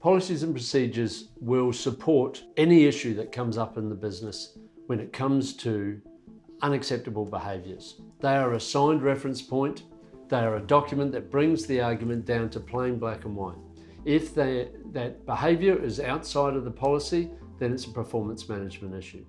Policies and procedures will support any issue that comes up in the business when it comes to unacceptable behaviours. They are a signed reference point, they are a document that brings the argument down to plain black and white. If they, that behaviour is outside of the policy, then it's a performance management issue.